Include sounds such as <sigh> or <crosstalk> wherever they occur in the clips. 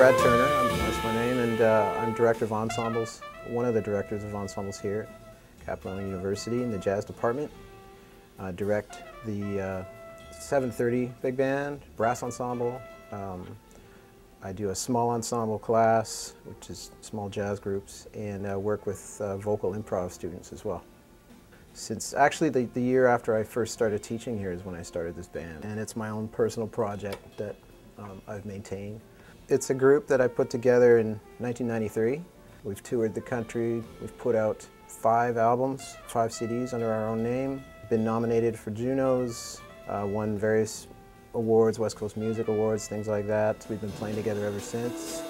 Brad Turner, that's my name, and uh, I'm director of ensembles, one of the directors of ensembles here at Capilano University in the jazz department. I direct the uh, 730 big band, brass ensemble. Um, I do a small ensemble class, which is small jazz groups, and uh, work with uh, vocal improv students as well. Since actually the, the year after I first started teaching here is when I started this band, and it's my own personal project that um, I've maintained. It's a group that I put together in 1993. We've toured the country, we've put out five albums, five CDs under our own name, been nominated for Junos, uh, won various awards, West Coast Music Awards, things like that. We've been playing together ever since.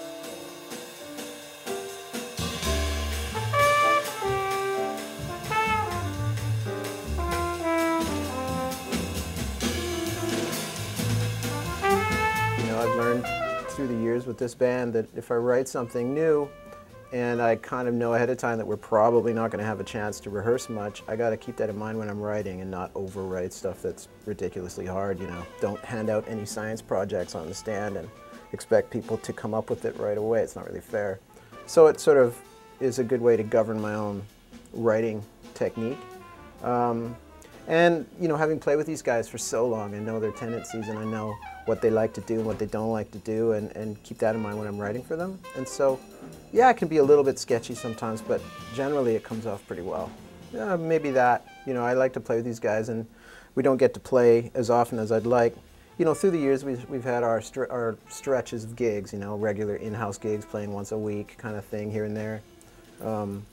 You know, I've learned through the years with this band that if I write something new and I kind of know ahead of time that we're probably not going to have a chance to rehearse much, I got to keep that in mind when I'm writing and not overwrite stuff that's ridiculously hard, you know. Don't hand out any science projects on the stand and expect people to come up with it right away. It's not really fair. So it sort of is a good way to govern my own writing technique. Um, and, you know, having played with these guys for so long, I know their tendencies and I know what they like to do and what they don't like to do and, and keep that in mind when I'm writing for them. And so, yeah, it can be a little bit sketchy sometimes, but generally it comes off pretty well. Yeah, maybe that. You know, I like to play with these guys and we don't get to play as often as I'd like. You know, through the years we've, we've had our, our stretches of gigs, you know, regular in-house gigs playing once a week kind of thing here and there. Um,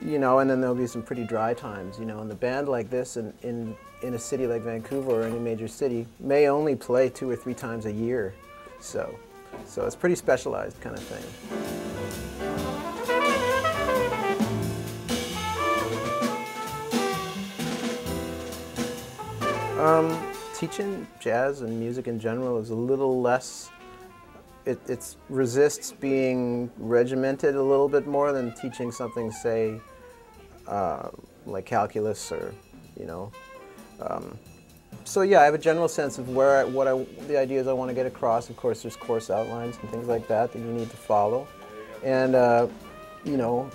you know, and then there'll be some pretty dry times, you know, and the band like this in, in, in a city like Vancouver or any major city may only play two or three times a year. So, so it's pretty specialized kind of thing. Um, teaching jazz and music in general is a little less it it's resists being regimented a little bit more than teaching something, say, uh, like calculus or, you know. Um, so yeah, I have a general sense of where I, what I, the ideas I want to get across. Of course, there's course outlines and things like that that you need to follow, and uh, you know,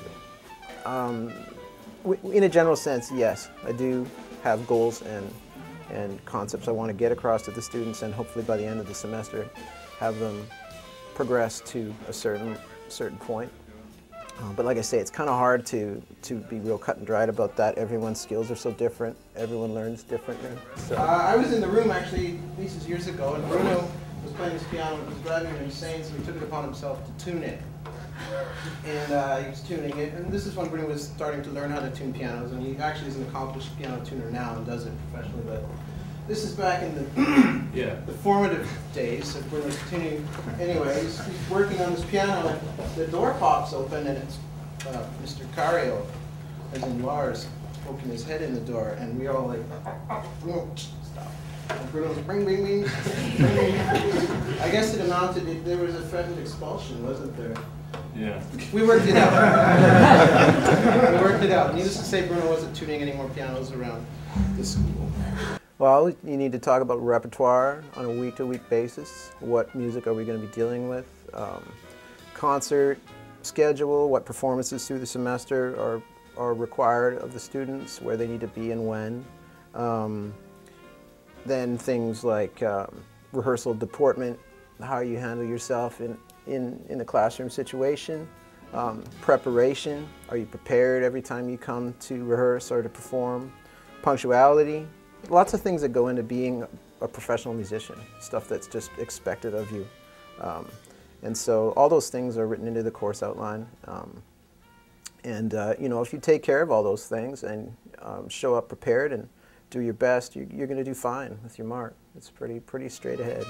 um, in a general sense, yes, I do have goals and and concepts I want to get across to the students, and hopefully by the end of the semester, have them progress to a certain certain point. Uh, but like I say, it's kind of hard to to be real cut and dried about that. Everyone's skills are so different. Everyone learns differently. So. Uh, I was in the room actually, this is years ago, and Bruno was playing his piano. It was driving him insane, so he took it upon himself to tune it. And uh, he was tuning it, and this is when Bruno was starting to learn how to tune pianos, and he actually is an accomplished piano tuner now and does it professionally. But this is back in the <clears throat> Yeah. the formative days of Bruno's tuning. Anyway, he's, he's working on this piano, and the door pops open, and it's uh, Mr. Cario, as in Lars, poking his head in the door, and we all like, Bruno, stop. And Bruno's bring, bring, bring, bring, <laughs> bring. I guess it amounted, there was a threatened expulsion, wasn't there? Yeah. We worked it out. <laughs> we worked it out. Needless to say, Bruno wasn't tuning any more pianos around the school. Well, you need to talk about repertoire on a week-to-week basis. What music are we going to be dealing with? Um, concert schedule, what performances through the semester are, are required of the students, where they need to be and when. Um, then things like um, rehearsal deportment, how you handle yourself in, in, in a classroom situation. Um, preparation, are you prepared every time you come to rehearse or to perform? Punctuality, lots of things that go into being a professional musician, stuff that's just expected of you. Um, and so all those things are written into the course outline. Um, and uh, you know, if you take care of all those things and um, show up prepared and do your best, you, you're going to do fine with your mark. It's pretty, pretty straight ahead.